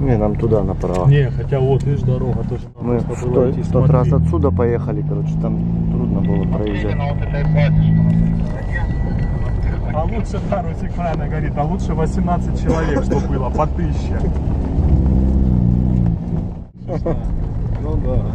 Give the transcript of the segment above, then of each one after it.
Не, нам туда направо. Не, хотя вот, видишь, дорога тоже. Мы в тот, в тот раз отсюда поехали, короче, там трудно было проезжать. А лучше, да, Русик правильно говорит, а лучше 18 человек, что было, по тысяче. Ну да.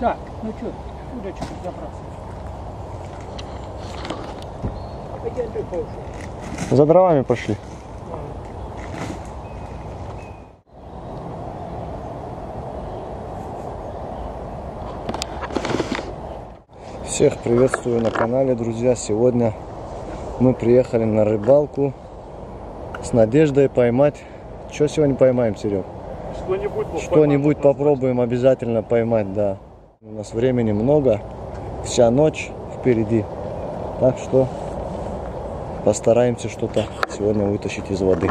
Так, ну что, удочку забраться. За дровами пошли. Всех приветствую на канале, друзья. Сегодня мы приехали на рыбалку с надеждой поймать. Что сегодня поймаем, Серег? Что-нибудь Что-нибудь попробуем обязательно поймать, да. У нас времени много, вся ночь впереди. Так что постараемся что-то сегодня вытащить из воды.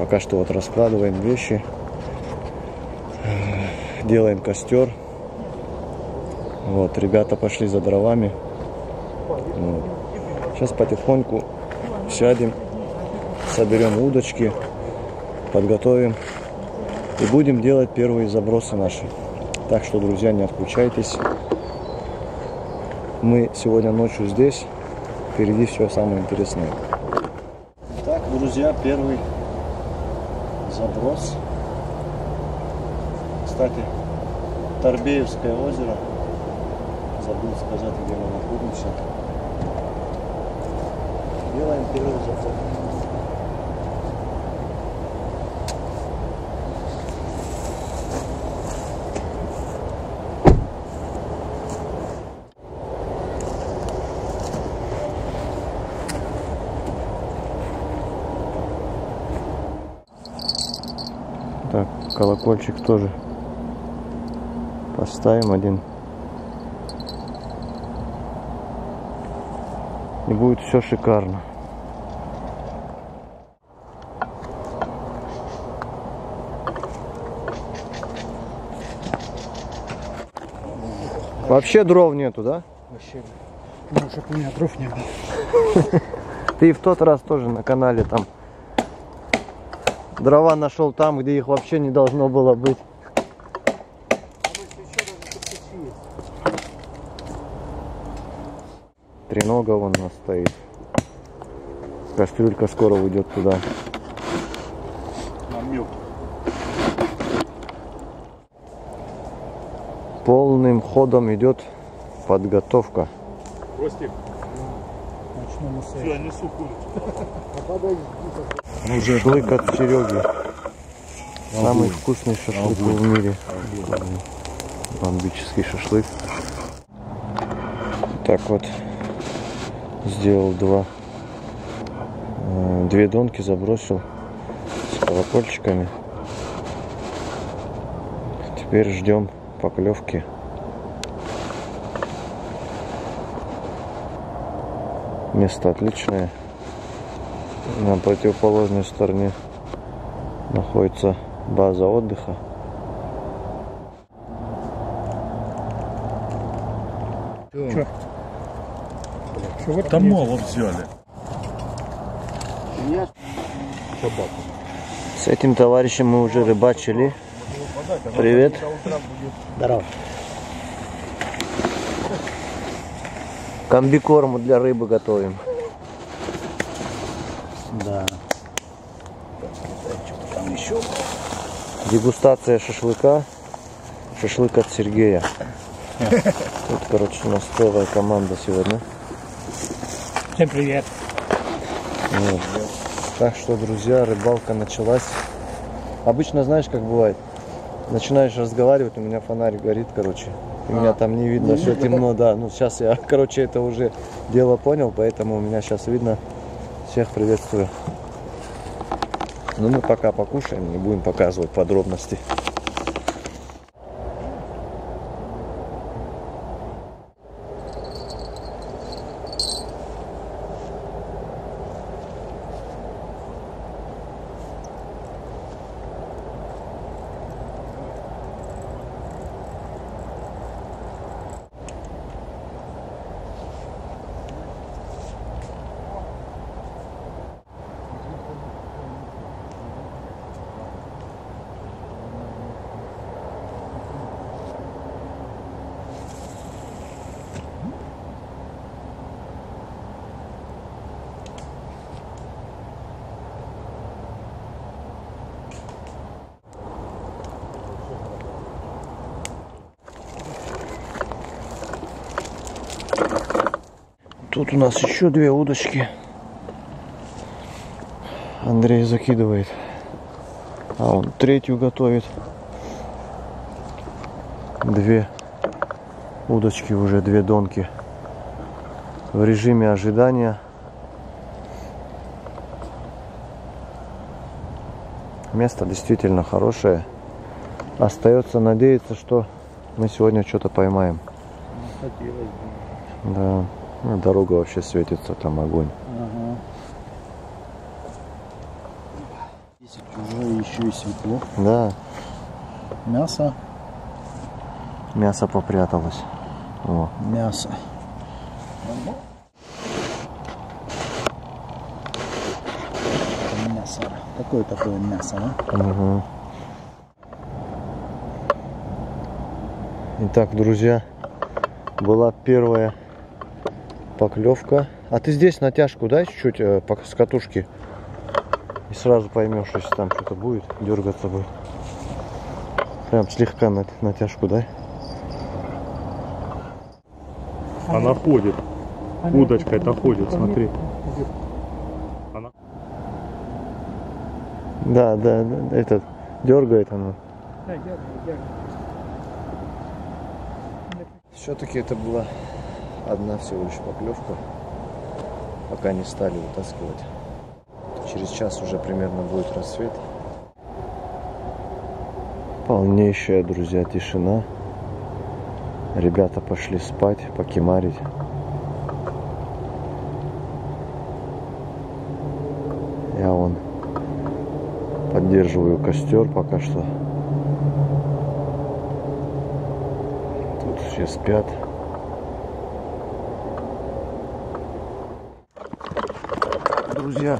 Пока что вот раскладываем вещи, делаем костер. Вот, ребята пошли за дровами. Вот. Сейчас потихоньку сядем, соберем удочки, подготовим и будем делать первые забросы наши. Так что, друзья, не отключайтесь. Мы сегодня ночью здесь. Впереди все самое интересное. Так, друзья, первый заброс. Кстати, Торбеевское озеро. Забыл сказать, где мы находимся. Делаем первый заброс. Так, колокольчик тоже поставим один. И будет все шикарно. Вообще дров нету, да? Вообще, может, у меня дров не было. Ты в тот раз тоже на канале там дрова нашел там, где их вообще не должно было быть. Тренога вон у нас стоит. Кастрюлька скоро уйдет туда. Намек. Полным ходом идет подготовка. Костик, Ночному все, сесть. я несу курицу. Шашлык от Сереги. Самый вкусный шашлык в мире. Бомбический шашлык. Так вот, сделал два, э, две донки забросил с колокольчиками. Теперь ждем поклевки. Место отличное. На противоположной стороне находится база отдыха. Что? Что вот Там мало взяли. С этим товарищем мы уже рыбачили. Привет. Здорово. Комбикорму для рыбы готовим. Да. Там еще. Дегустация шашлыка. Шашлык от Сергея. Тут, короче, у нас целая команда сегодня. Всем привет. Вот. Так что, друзья, рыбалка началась. Обычно, знаешь, как бывает, начинаешь разговаривать, у меня фонарик горит, короче. И меня там не видно, все темно, да. Ну, сейчас я, короче, это уже дело понял, поэтому у меня сейчас видно. Всех приветствую. Ну, мы пока покушаем, не будем показывать подробности. Тут у нас еще две удочки. Андрей закидывает. А он третью готовит. Две удочки, уже две донки. В режиме ожидания. Место действительно хорошее. Остается надеяться, что мы сегодня что-то поймаем. Да. Ну, дорога вообще светится, там огонь. Ага. Уже еще и светло. Да, Мясо. мясо попряталось. О, Мясо. Мясо. Какое такое мясо, а? Мгм. Итак, друзья, была первая поклевка. А ты здесь натяжку дай чуть-чуть э, по- с катушки. И сразу поймешь, если там что-то будет, дергаться будет. Прям слегка на- натяжку дай. Она ходит. Удочка это ходит, смотри. Она... Да, да, да, этот дергает она. Все-таки это была одна всего лишь поклевка, пока не стали вытаскивать. Через час уже примерно будет рассвет. Полнейшая, друзья, тишина. Ребята пошли спать, покемарить. Я вон поддерживаю костер пока что. Тут все спят. Друзья,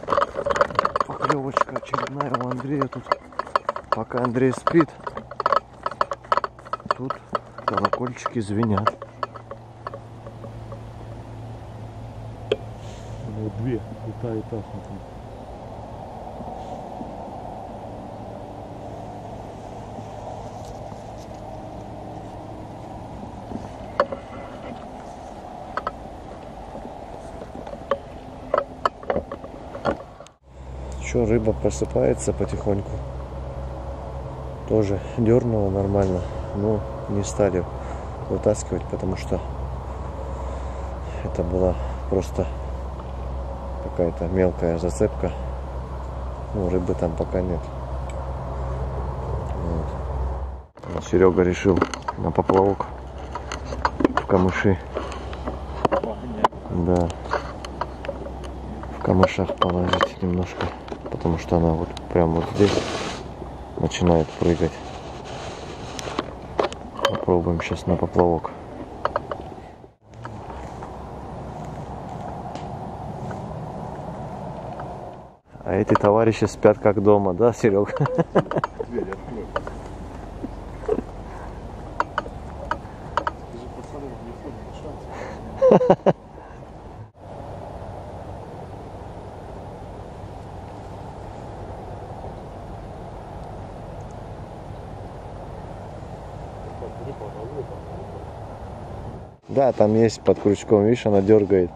поклевочка очередная у Андрея тут. Пока Андрей спит, тут колокольчики звенят. Вот две, и та, и та, смотри. Еще рыба просыпается потихоньку. Тоже дернула нормально. Но не стали вытаскивать, потому что это была просто какая-то мелкая зацепка. Ну, рыбы там пока нет. Вот. Серега решил на поплавок в камыши. Да. В камышах положить немножко. Потому что она вот прямо вот здесь начинает прыгать. Попробуем сейчас на поплавок. А эти товарищи спят как дома, да, Серега? Да, там есть под крючком, видишь, она дергает.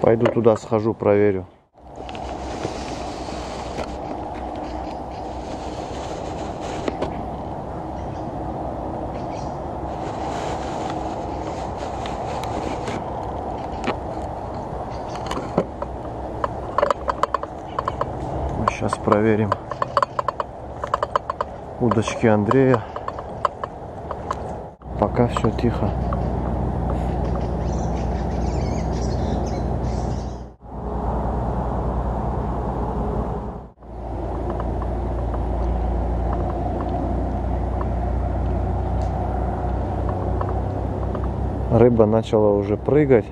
Пойду туда схожу, проверю. Сейчас проверим удочки Андрея. Пока все тихо. Рыба начала уже прыгать,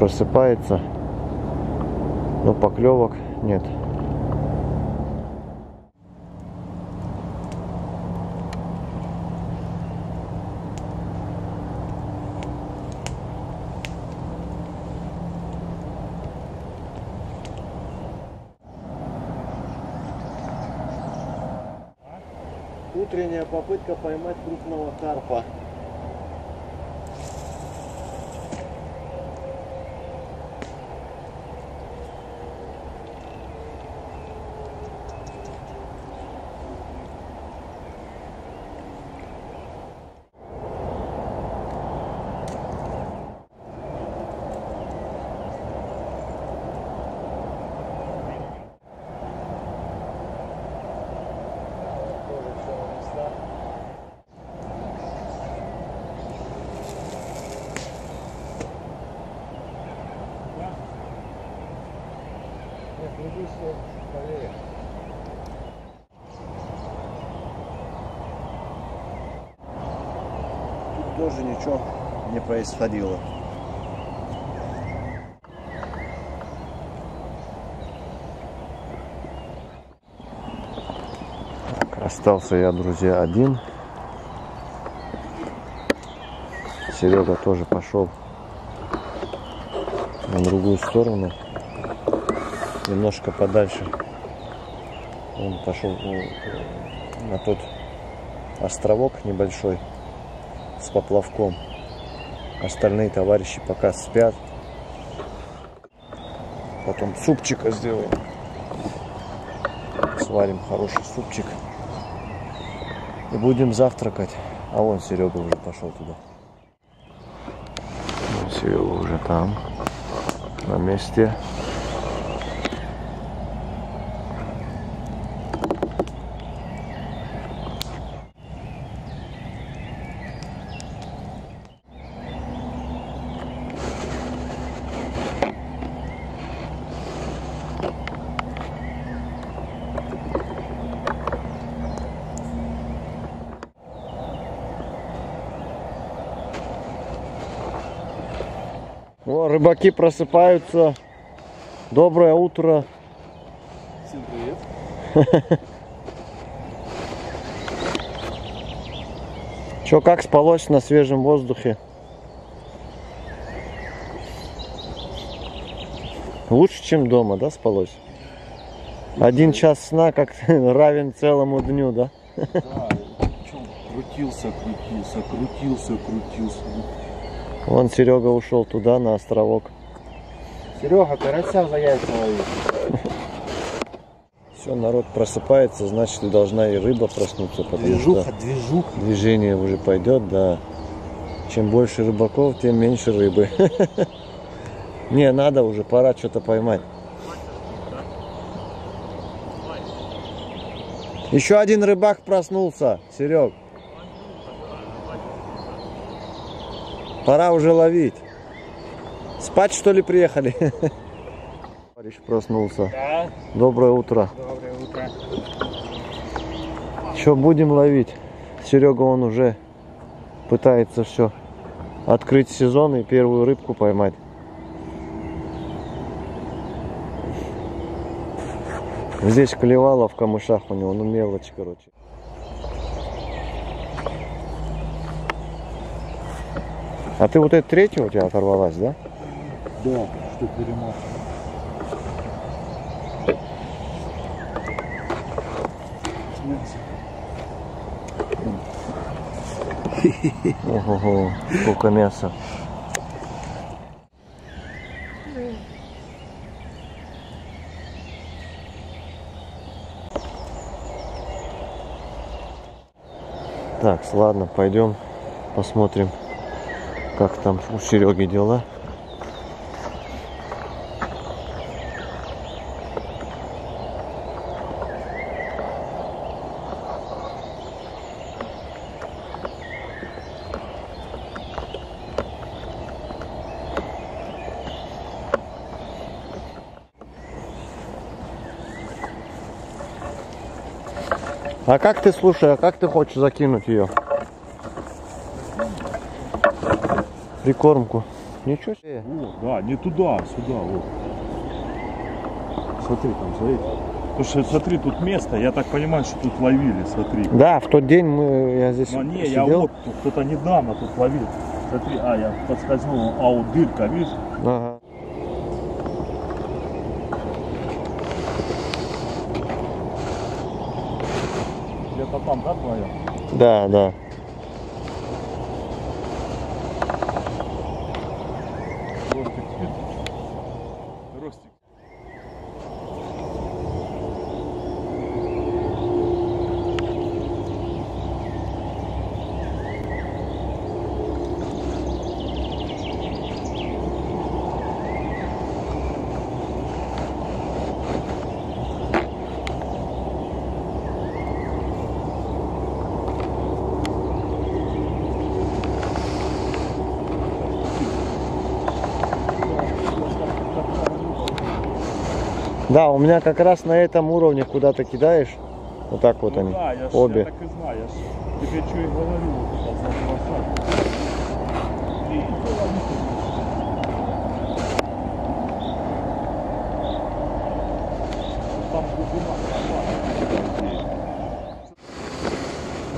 просыпается, но поклевок нет. Попытка поймать крупного карпа. Тут тоже ничего не происходило. Остался я, друзья, один. Серега тоже пошел на другую сторону, немножко подальше. Он пошел ну, на тот островок небольшой с поплавком. Остальные товарищи пока спят. Потом супчика сделаем. Сварим хороший супчик. И будем завтракать. А вон Серега уже пошел туда. Серега уже там, на месте. О, рыбаки просыпаются. Доброе утро. Всем привет. Че, как спалось на свежем воздухе? Лучше, чем дома, да, спалось? Один час сна как равен целому дню, да? Да, крутился, крутился, крутился, крутился. Вон Серега ушел туда, на островок. Серега, карася за яйца ловит. Все, народ просыпается, значит и должна и рыба проснуться, потому Движуха, что движуха. движение уже пойдет, да. Чем больше рыбаков, тем меньше рыбы. Не, надо уже, пора что-то поймать. Еще один рыбак проснулся, Серег. Пора уже ловить. Спать что ли приехали? Товарищ проснулся. Да, Доброе утро. доброе утро. Что будем ловить? Серега он уже пытается все открыть сезон и первую рыбку поймать. Здесь клевало в камышах у него, ну мелочь, короче. А ты вот эта третья у тебя оторвалась, да? Да, что перемог. Ого, сколько мяса. Так, ладно, пойдем посмотрим, как там у Сереги дела. А как ты, слушай, а как ты хочешь закинуть ее? Прикормку. Ничего себе. О, да, не туда, сюда, вот. Смотри, там, смотри. Потому что, смотри, тут место, я так понимаю, что тут ловили, смотри. Да, в тот день мы, я здесь Но не, я сидел. вот, тут кто-то недавно тут ловил. Смотри, а, я подскользнул, а вот дырка, видишь? Ага. Где-то там, да, твоя? Да, да. Да, у меня как раз на этом уровне куда-то кидаешь. Вот так вот Ну они. да, я ж, обе. я так и знаю, я ж тебе что и говорю, вот это нормальная.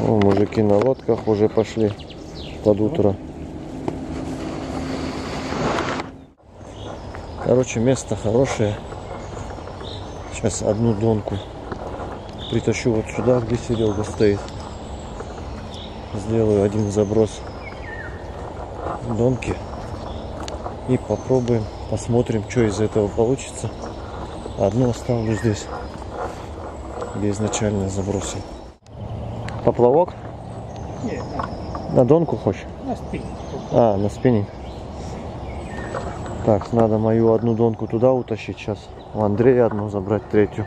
О, мужики на лодках уже пошли под утро. Короче, место хорошее. Сейчас одну донку притащу вот сюда, где Серега стоит. Сделаю один заброс донки. И попробуем, посмотрим, что из этого получится. Одну оставлю здесь, где изначально забросил. Поплавок? Не, На донку хочешь? на спине. А, на спиннинг. Так, надо мою одну донку туда утащить сейчас. У Андрея одну забрать, третью.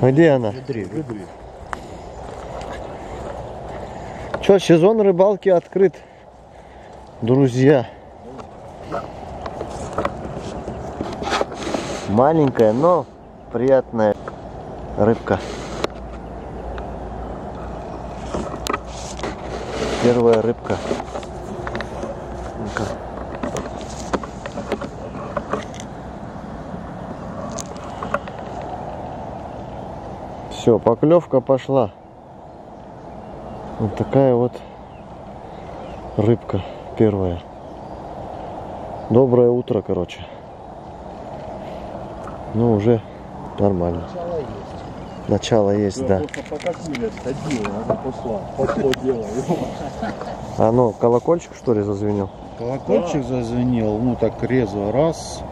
А где она? Выдри. Что, сезон рыбалки открыт, друзья. Маленькая, но приятная рыбка. Первая рыбка. Все, поклевка пошла. Вот такая вот рыбка первая. Доброе утро, короче. Ну, уже нормально. Начало есть, да. Дело. А ну, колокольчик что ли зазвенел? Колокольчик зазвенел, ну так резво, раз,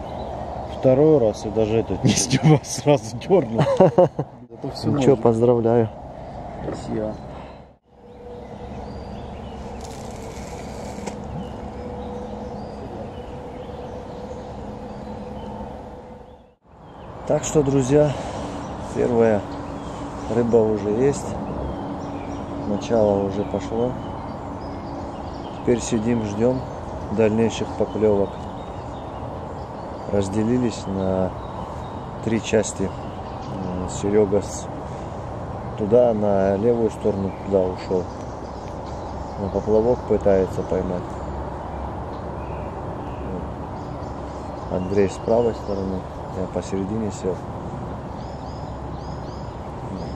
второй раз, и даже этот не Стеба сразу дернул. Ничего, поздравляю. Спасибо. Так что, друзья, первая рыба уже есть. Начало уже пошло. Теперь сидим, ждем дальнейших поклевок. Разделились на три части. Серега туда, на левую сторону, туда ушел. На поплавок пытается поймать. Андрей с правой стороны, я посередине сел.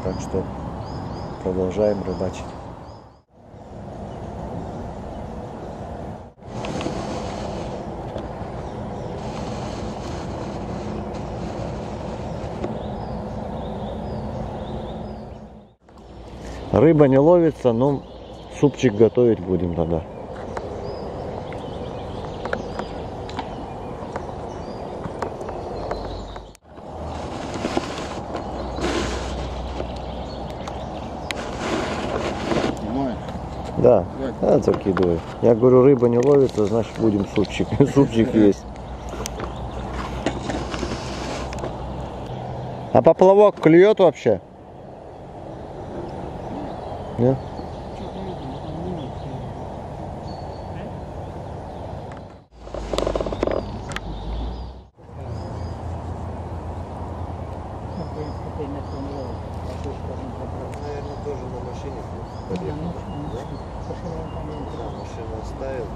Так что продолжаем рыбачить. Рыба не ловится, но супчик готовить будем тогда. Да, да, закидываю. Я говорю, рыба не ловится, значит будем супчик. Супчик есть. А поплавок клюет вообще? Нет? Наверное, тоже на машине подъехал. Да, машину оставил.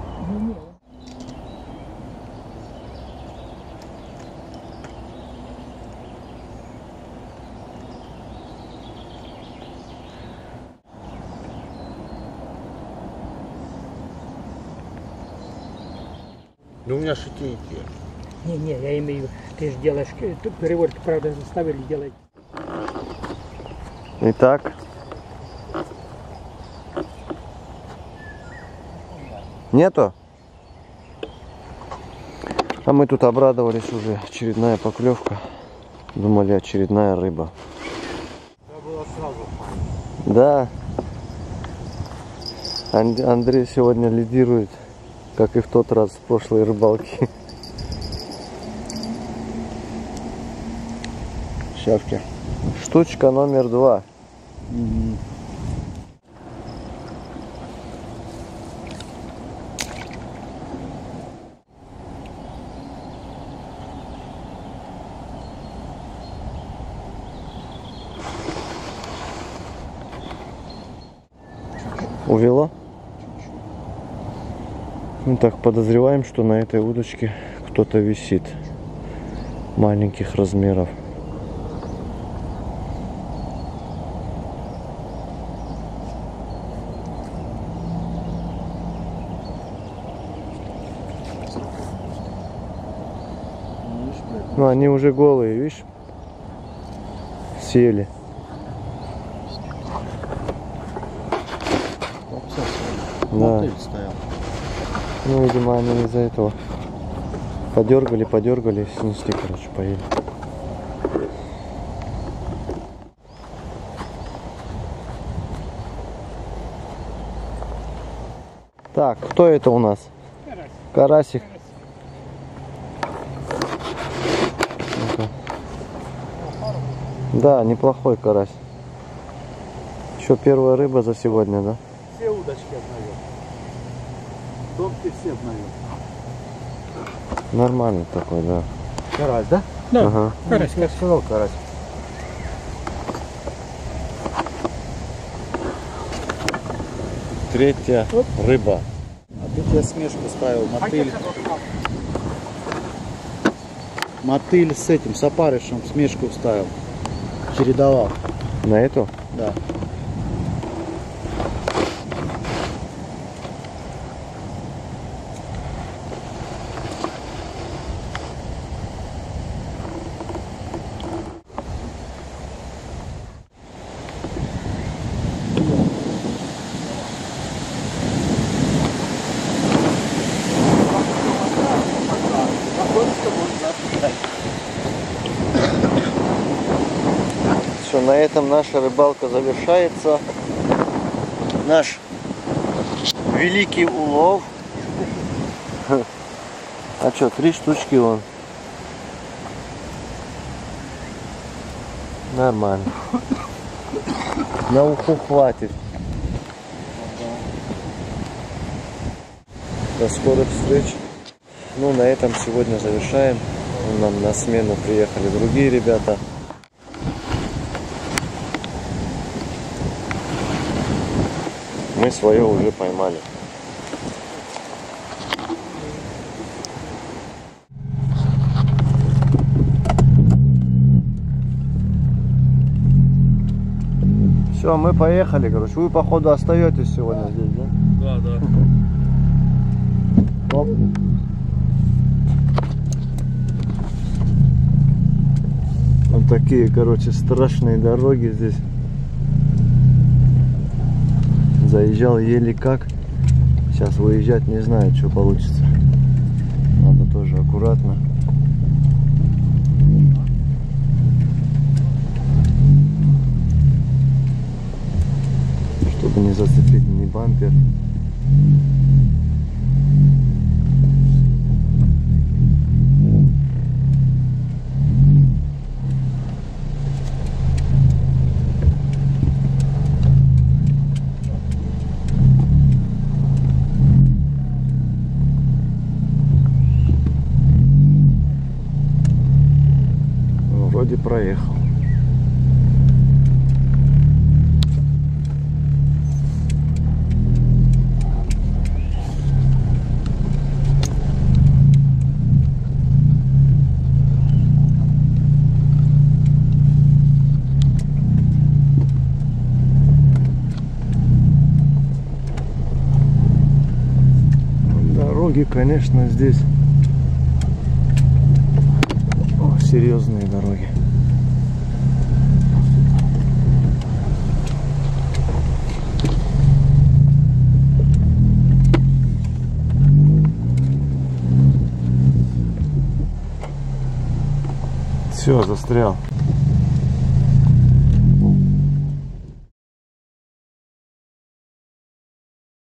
Да у меня шитейки. Не, не, я имею, в виду, ты же делаешь, э, тут переворот, правда, заставили делать. Итак. Нету? А мы тут обрадовались уже. Очередная поклевка. Думали, очередная рыба. Да. Ан- Андрей сегодня лидирует, как и в тот раз в прошлой рыбалке. Щавки. Штучка номер два. Увело? Ну так, подозреваем, что на этой удочке кто-то висит маленьких размеров. Ну, они уже голые, видишь? Сели. Да. Ну, видимо, они из-за этого подергали, подергали, снесли, короче, поели. Так, кто это у нас? Карасик. Ну-ка. Да, неплохой карась. Еще первая рыба за сегодня, да? Все удочки обновил. Топки все обновил. Нормальный такой, да. Карась, да? Да, Ага. карась, карась. Сказал карась. Третья рыба. А тут я смешку ставил, мотыль. Мотыль с этим, с опарышем смешку вставил. Чередовал. На эту? Да. Все, на этом наша рыбалка завершается. Наш великий улов. А что, три штучки вон. Нормально. На уху хватит. До скорых встреч. Ну, на этом сегодня завершаем. Нам на смену приехали другие ребята. Мы свое уже поймали. Все, мы поехали, короче. Вы, походу, остаетесь сегодня здесь, да? Да, да. Оп. Вот такие, короче, страшные дороги здесь. Заезжал еле как. Сейчас выезжать не знаю, что получится. Надо тоже аккуратно. Чтобы не зацепить ни бампер. Проехал. Дороги, конечно, здесь о, серьезные дороги. Все, застрял.